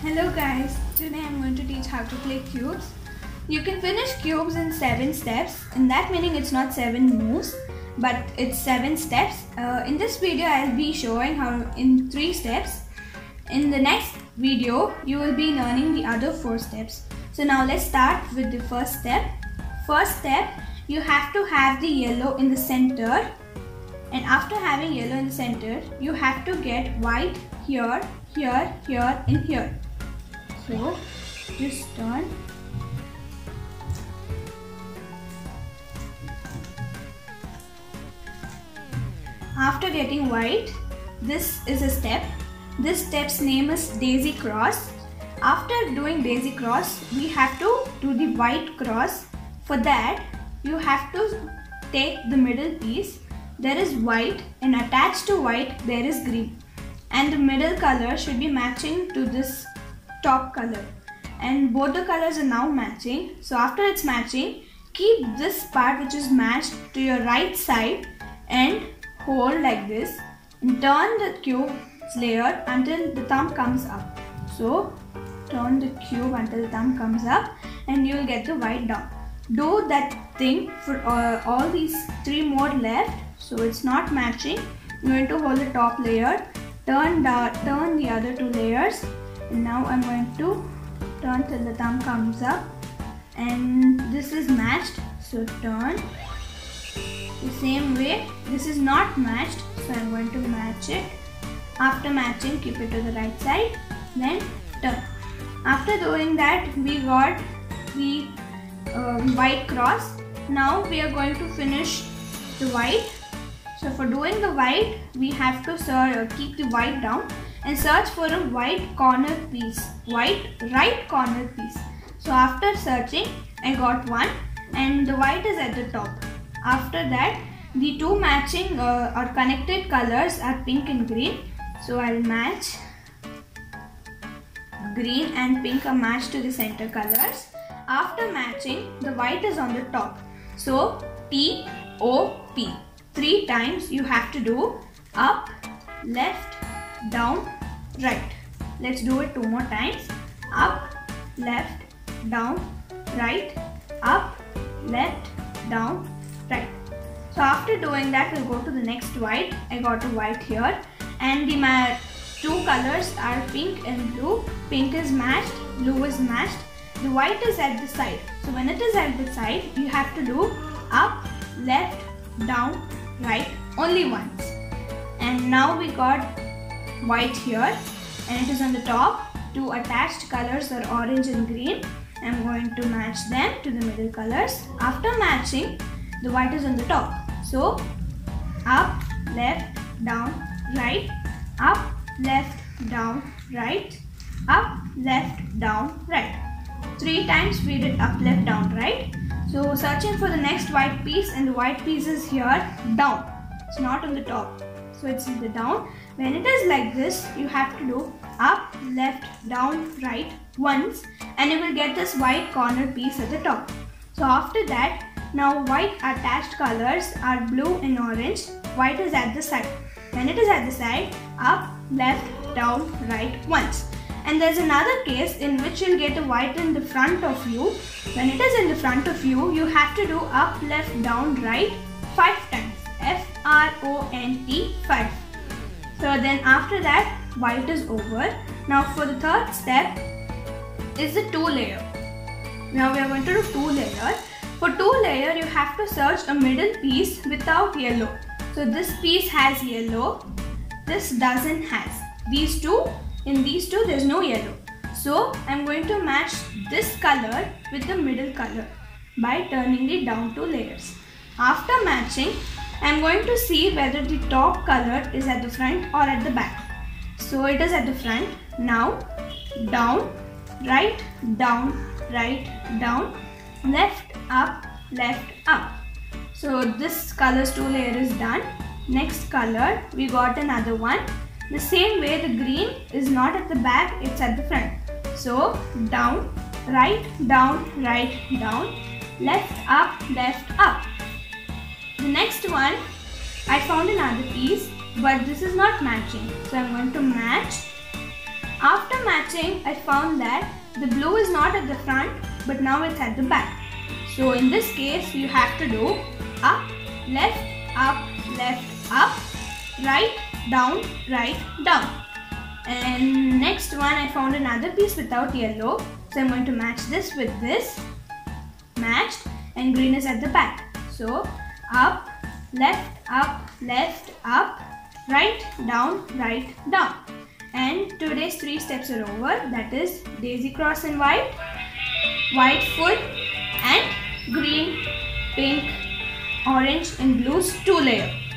Hello guys, today I'm going to teach how to play cubes. You can finish cubes in 7 steps, in that meaning it's not 7 moves, but it's 7 steps. Uh, in this video I'll be showing how in 3 steps. In the next video you will be learning the other 4 steps. So now let's start with the first step. First step, you have to have the yellow in the center and after having yellow in the center, you have to get white here, here, here and here. So just turn. After getting white, this is a step. This step's name is daisy cross. After doing daisy cross, we have to do the white cross. For that, you have to take the middle piece. There is white and attached to white there is green. And the middle color should be matching to this top color. And both the colors are now matching. So after it's matching, keep this part which is matched to your right side and hold like this and turn the cube layer until the thumb comes up. So turn the cube until the thumb comes up and you will get the white down. Do that thing for uh, all these three more left so it's not matching. I'm going to hold the top layer, turn, the, turn the other two layers now I'm going to turn till the thumb comes up. And this is matched so turn. The same way this is not matched so I'm going to match it. After matching keep it to the right side then turn. After doing that we got the uh, white cross. Now we are going to finish the white. So for doing the white we have to search, keep the white down and search for a white corner piece white right corner piece. So after searching I got one and the white is at the top. After that the two matching uh, or connected colors are pink and green. So I'll match green and pink are matched to the center colors. After matching the white is on the top. So T O P. Three times you have to do up left down right. Let's do it two more times. Up left down right. Up left down right. So after doing that we'll go to the next white. I got a white here. And the my two colors are pink and blue. Pink is matched blue is matched. The white is at the side. So when it is at the side you have to do up left down right only once. And now we got white here and it is on the top. Two attached colors are orange and green. I'm going to match them to the middle colors. After matching the white is on the top. So up left down right. Up left down right. Up left down right. Three times we did up left down right. So searching for the next white piece and the white piece is here down. It's not on the top so it's the down. When it is like this you have to do up left down right once and you will get this white corner piece at the top. So after that now white attached colors are blue and orange. White is at the side. When it is at the side up left down right once. And there's another case in which you'll get a white in the front of you. When it is in the front of you you have to do up left down right five times f r o n t 5 so then after that white is over. Now for the third step is the two layer now we are going to do two layer for two layer you have to search a middle piece without yellow. So this piece has yellow. This doesn't has. These two in these two there's no yellow. So I'm going to match this color with the middle color by turning it down two layers. After matching I'm going to see whether the top color is at the front or at the back. So it is at the front. Now down right down right down left up left up. So this colors two layer is done. Next color we got another one. The same way the green is not at the back it's at the front. So down right down right down left up left up the next one I found another piece but this is not matching so I'm going to match After matching, I found that the blue is not at the front but now it's at the back. So in this case, you have to do up, left, up, left, up, right, down, right, down. And next one, I found another piece without yellow. So I'm going to match this with this. Matched and green is at the back. So up, left, up, left, up, right, down, right, down. And today's three steps are over. That is daisy cross and white, white foot and green, pink, orange and blues two layer.